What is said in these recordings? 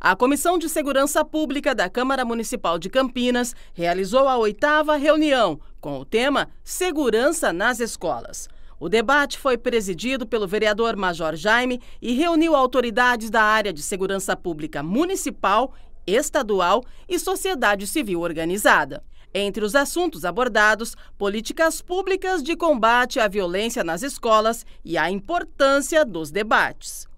A Comissão de Segurança Pública da Câmara Municipal de Campinas realizou a oitava reunião com o tema Segurança nas Escolas. O debate foi presidido pelo vereador Major Jaime e reuniu autoridades da área de segurança pública municipal, estadual e sociedade civil organizada. Entre os assuntos abordados, políticas públicas de combate à violência nas escolas e a importância dos debates.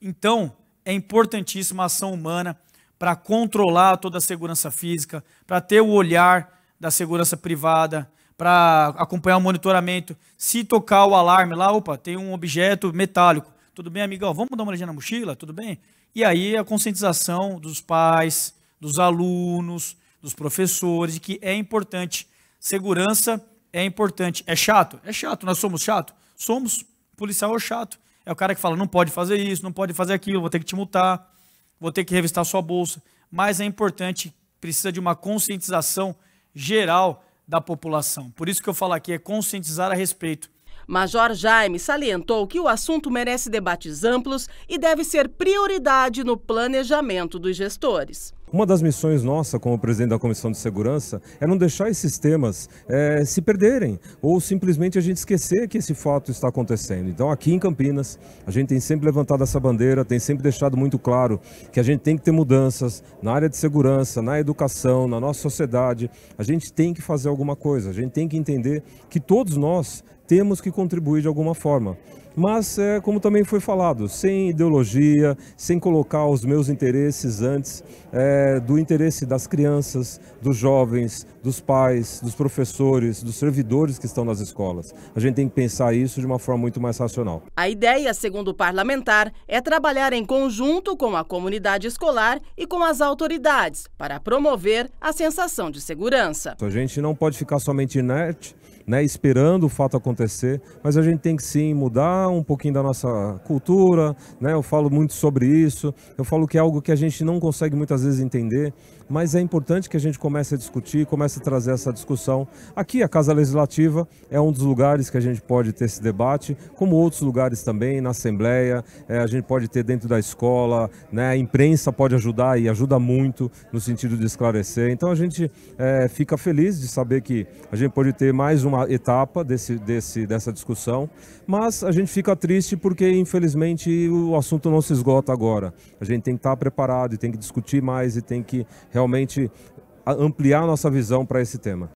Então, é importantíssima a ação humana para controlar toda a segurança física, para ter o olhar da segurança privada, para acompanhar o monitoramento. Se tocar o alarme lá, opa, tem um objeto metálico. Tudo bem, amigão? Vamos dar uma olhadinha na mochila? Tudo bem? E aí a conscientização dos pais, dos alunos, dos professores, de que é importante. Segurança é importante. É chato? É chato. Nós somos chato? Somos. Policial é chato. É o cara que fala, não pode fazer isso, não pode fazer aquilo, vou ter que te multar, vou ter que revistar sua bolsa. Mas é importante, precisa de uma conscientização geral da população. Por isso que eu falo aqui é conscientizar a respeito. Major Jaime salientou que o assunto merece debates amplos e deve ser prioridade no planejamento dos gestores. Uma das missões nossa como presidente da Comissão de Segurança é não deixar esses temas é, se perderem ou simplesmente a gente esquecer que esse fato está acontecendo. Então aqui em Campinas a gente tem sempre levantado essa bandeira, tem sempre deixado muito claro que a gente tem que ter mudanças na área de segurança, na educação, na nossa sociedade. A gente tem que fazer alguma coisa, a gente tem que entender que todos nós temos que contribuir de alguma forma mas é, como também foi falado, sem ideologia, sem colocar os meus interesses antes é, do interesse das crianças, dos jovens, dos pais, dos professores, dos servidores que estão nas escolas. A gente tem que pensar isso de uma forma muito mais racional. A ideia, segundo o parlamentar, é trabalhar em conjunto com a comunidade escolar e com as autoridades para promover a sensação de segurança. A gente não pode ficar somente inerte né, esperando o fato acontecer, mas a gente tem que sim mudar um pouquinho da nossa cultura, né, eu falo muito sobre isso, eu falo que é algo que a gente não consegue muitas vezes entender, mas é importante que a gente comece a discutir, comece a trazer essa discussão. Aqui a Casa Legislativa é um dos lugares que a gente pode ter esse debate, como outros lugares também, na Assembleia, é, a gente pode ter dentro da escola, né, a imprensa pode ajudar e ajuda muito no sentido de esclarecer. Então a gente é, fica feliz de saber que a gente pode ter mais uma uma etapa desse, desse, dessa discussão, mas a gente fica triste porque, infelizmente, o assunto não se esgota agora. A gente tem que estar preparado e tem que discutir mais e tem que realmente ampliar nossa visão para esse tema.